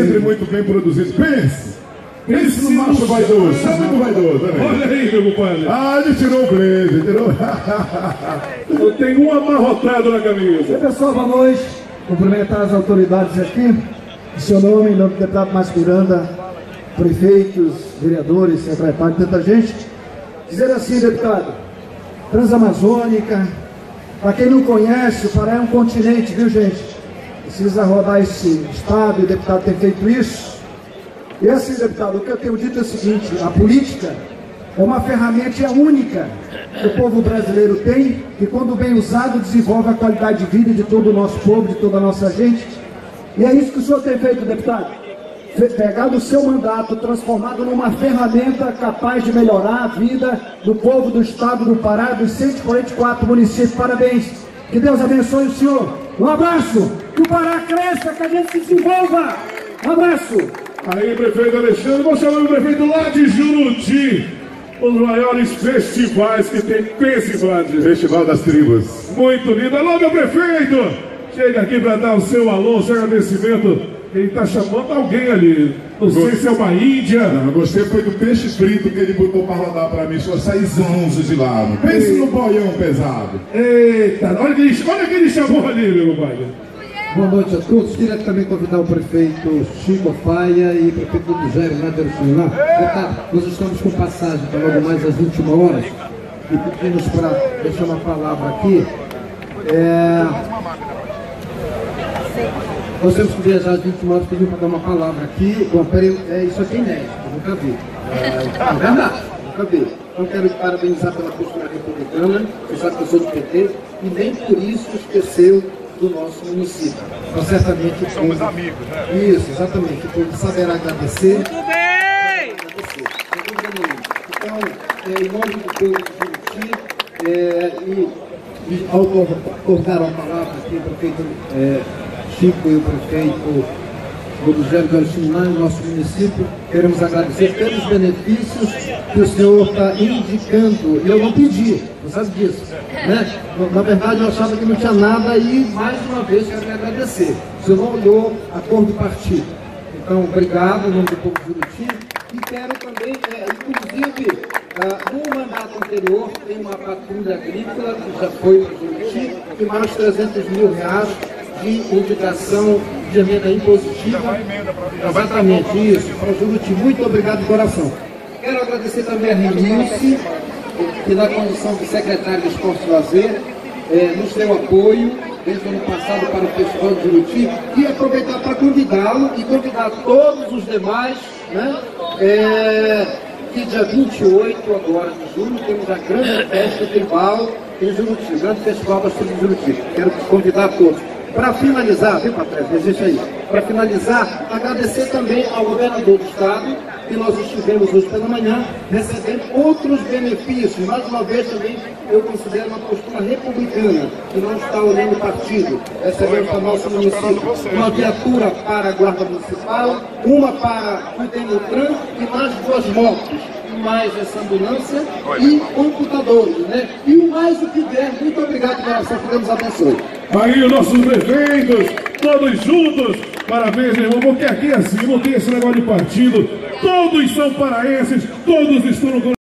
Sempre muito bem produzido. Pense! Pense no macho vaidoso. Você é muito vaidoso, né? Olha aí, meu compadre. Ah, ele tirou o blazer, tirou. Eu tenho um amarrotado na camisa. Pessoal, boa noite. Cumprimentar as autoridades aqui. Em seu nome, em nome do deputado Márcio Miranda, prefeitos, vereadores, secretários, tanta gente. Dizer assim, deputado, Transamazônica, para quem não conhece, o Pará é um continente, viu gente? Precisa rodar esse estado e o deputado tem feito isso. E assim, deputado, o que eu tenho dito é o seguinte, a política é uma ferramenta única que o povo brasileiro tem, que quando bem usado desenvolve a qualidade de vida de todo o nosso povo, de toda a nossa gente. E é isso que o senhor tem feito, deputado. Pegado o seu mandato, transformado numa ferramenta capaz de melhorar a vida do povo do estado do Pará, dos 144 municípios. Parabéns. Que Deus abençoe o senhor. Um abraço. Que o Pará cresça, que a gente se desenvolva. Um abraço. Aí, prefeito Alexandre, vou chamar o prefeito lá de Juruti. Um dos maiores festivais que tem Pensilvânia. Festival das Tribos. Muito lindo. Alô, meu prefeito! Chega aqui para dar o seu alô, o seu agradecimento. Ele está chamando alguém ali. Não sei se é uma Índia. Não, gostei foi do peixe frito que ele botou para rodar para mim. Só seis onze de lado. Pense no boião pesado. Eita, olha que, ele, olha que ele chamou ali, meu compadre. Boa noite a todos. Também convidar o prefeito Chico Faia e o prefeito do de Arçuná. Deputado, nós estamos com passagem para logo mais às 21 horas e pedimos para deixar uma palavra aqui. É... Nós temos que viajar às 21 horas, pedimos para dar uma palavra aqui. Bom, peraí, é, isso aqui é inédito, nunca vi. É, é verdade, nunca vi. Então quero parabenizar pela postura republicana, você sabe que eu sou do PT, e nem por isso esqueceu do nosso município. Então certamente... Somos amigos, né? Isso, exatamente. O povo saberá agradecer. Muito bem! Agradecer. Então, é, em nome do povo de Juruti, é, e, e ao acordaram a palavra aqui, o prefeito é, Chico e o prefeito Rodrigues Garcimã, no nosso município, queremos agradecer pelos benefícios que o senhor está indicando. Eu não pedi, você sabe disso. Né? Na verdade, eu achava que não tinha nada e, mais uma vez, quero agradecer. O senhor não olhou a cor do partido. Então, obrigado em nome do povo Juruti. E quero também, é, inclusive, uh, no mandato anterior, tem uma patrulha agrícola que já foi para Juruti, e mais 300 mil reais de indicação de emenda impositiva. Exatamente, isso, para Juruti. Muito obrigado de coração. Quero agradecer também a Renilce, que na condição de secretário de Esporte e Lazer, eh, nos deu apoio desde o ano passado para o Festival de Juruti e aproveitar para convidá-lo e convidar todos os demais, né? É, que dia 28 agora de julho temos a grande festa tribal em Juruti, grande festival da de Juruti. Quero convidar todos. Para finalizar, viu, Patrícia, resiste aí. Para finalizar, agradecer também ao governador do Estado, que nós estivemos hoje pela manhã, recebendo outros benefícios. Mais uma vez também, eu considero uma postura republicana, que não está olhando partido. Recebemos para o nosso município uma viatura para a Guarda Municipal, uma para o Denutran e mais duas motos mais essa ambulância e computadores, né? E o mais o que der. Muito obrigado, coração, que Deus abençoe. Aí os nossos prefeitos, todos juntos. Parabéns, meu irmão, porque aqui é assim, não tem esse negócio de partido. Todos são paraenses, todos estão no